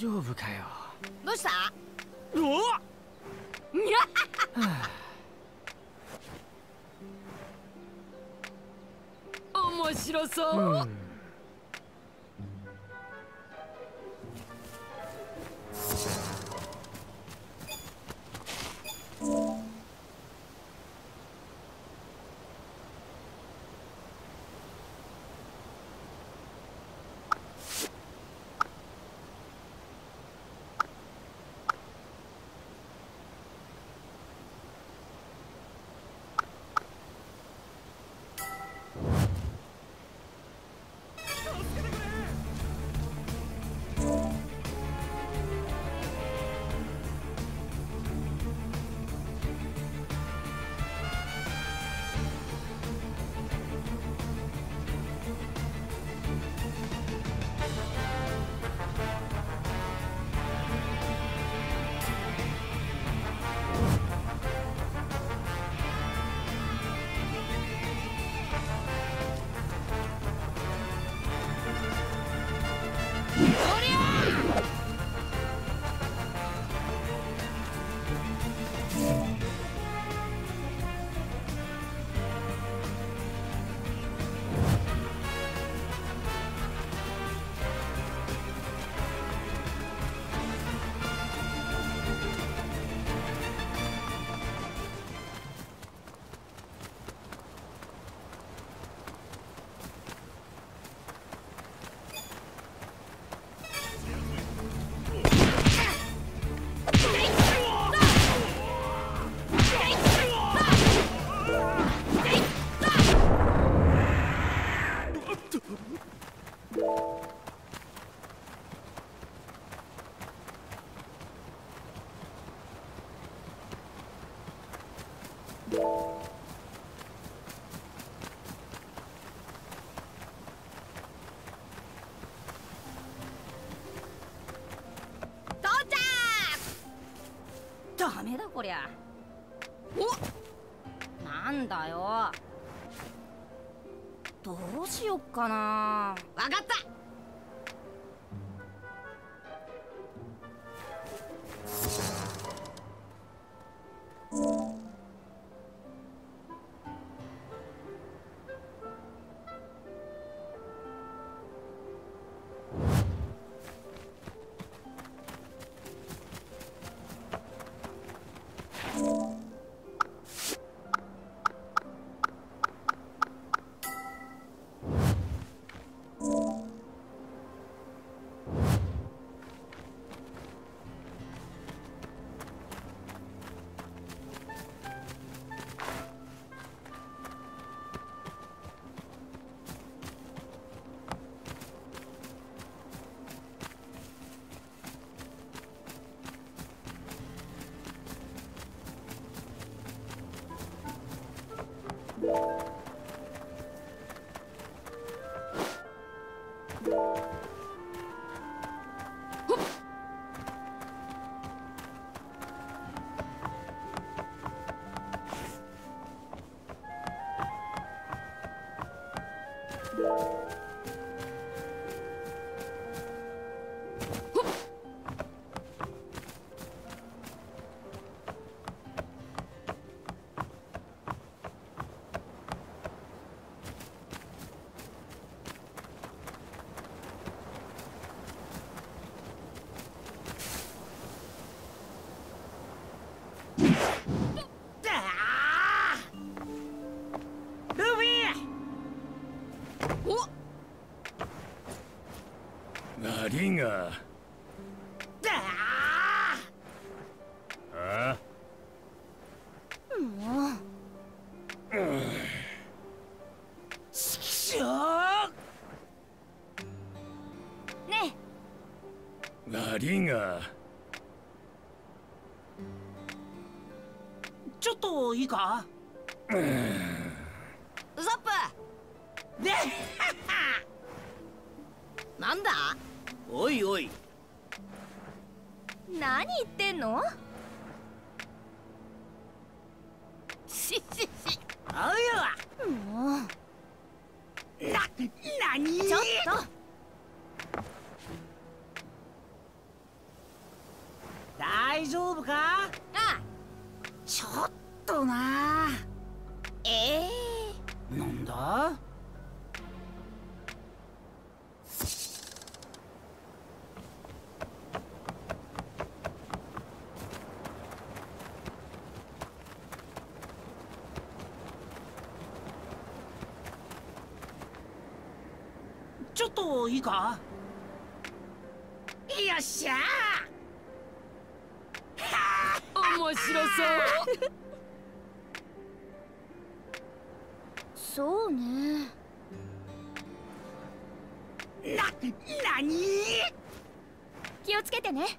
丈夫かよ。どうした？おっ！そう、うんダメだこりゃ。おなんだよ。どうしよっかな。わかった何が。だあ。もうしょね何がちょっといいかウソップねなん。だおいおい。何言ってんの？ししし会うよもう。な、なにちょっと。大丈夫か？ちょっとな。ええ。ー、なんだ？っといいか？よっしゃ面白そう。そうね。な、なに？気をつけてね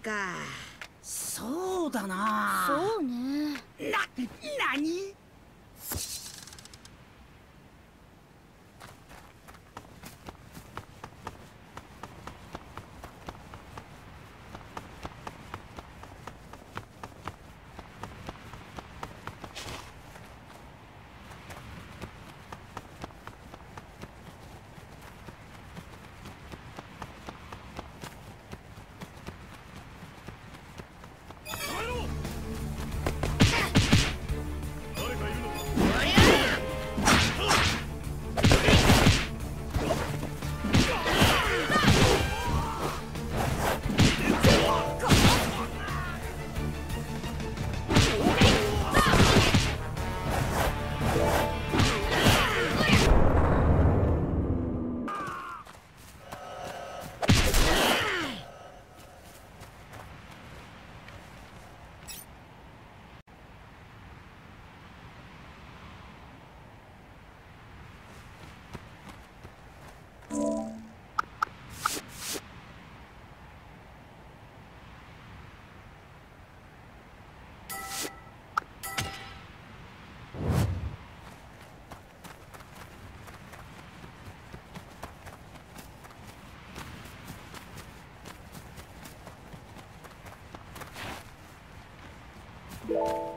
か。そうだな。そうね。Bye.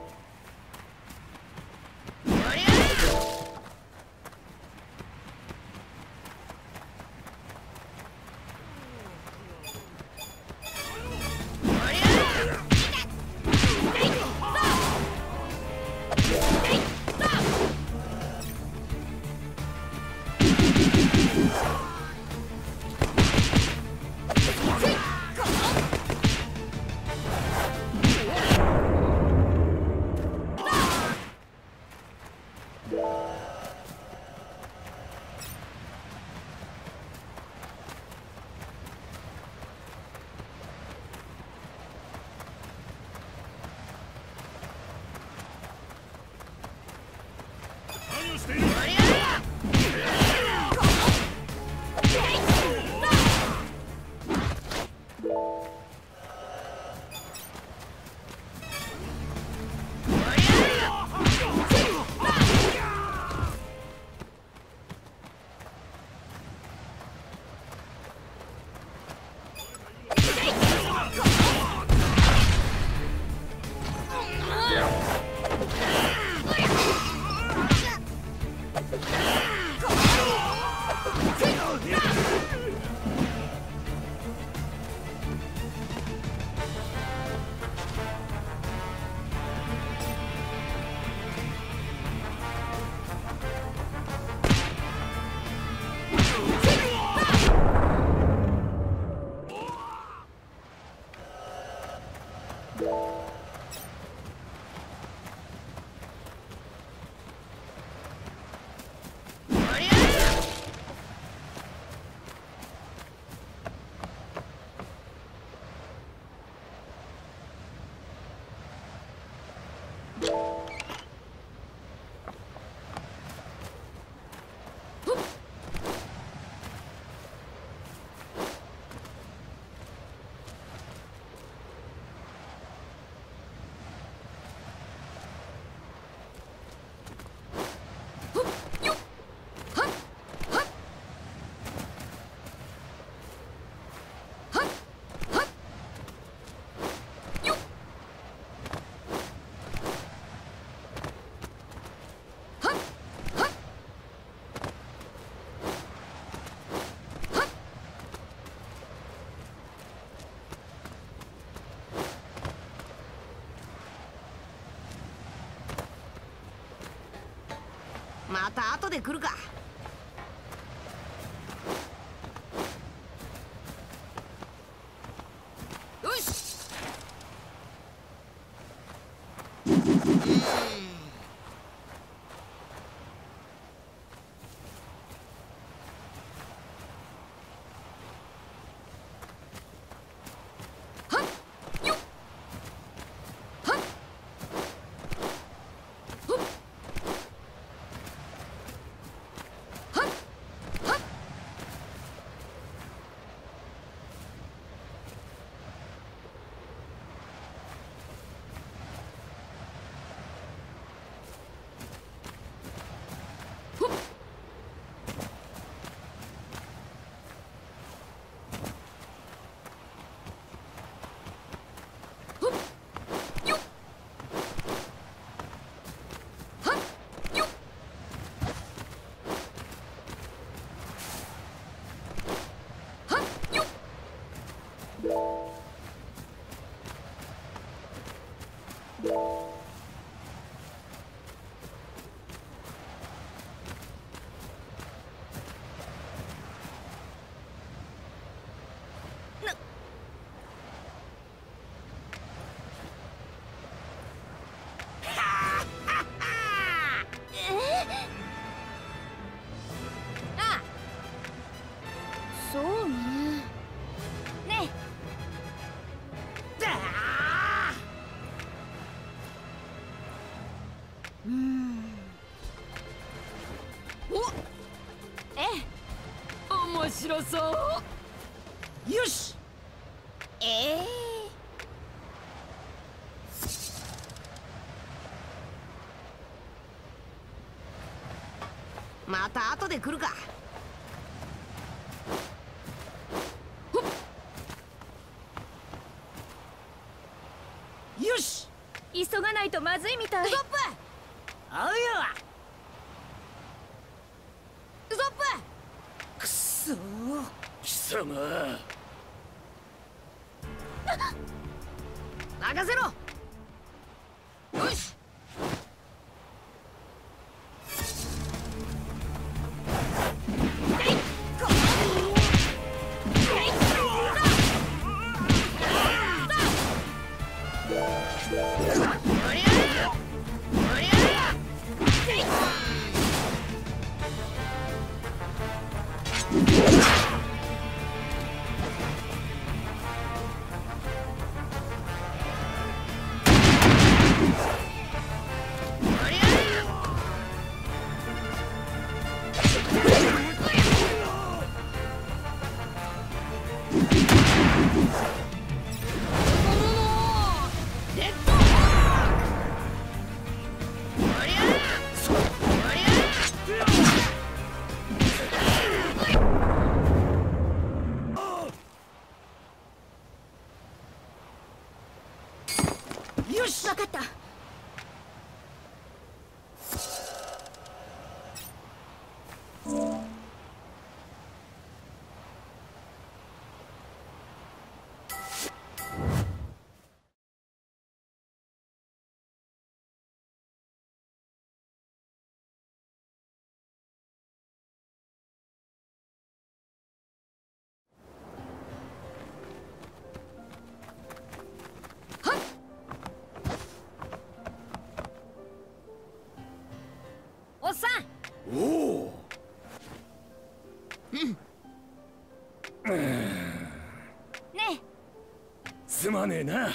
また後で来るか。面白そうよし。ええまた後で来るか。よし。急がないとまずいみたい。ストップおうよストップくそー貴様。任せろ。よし。ねえな。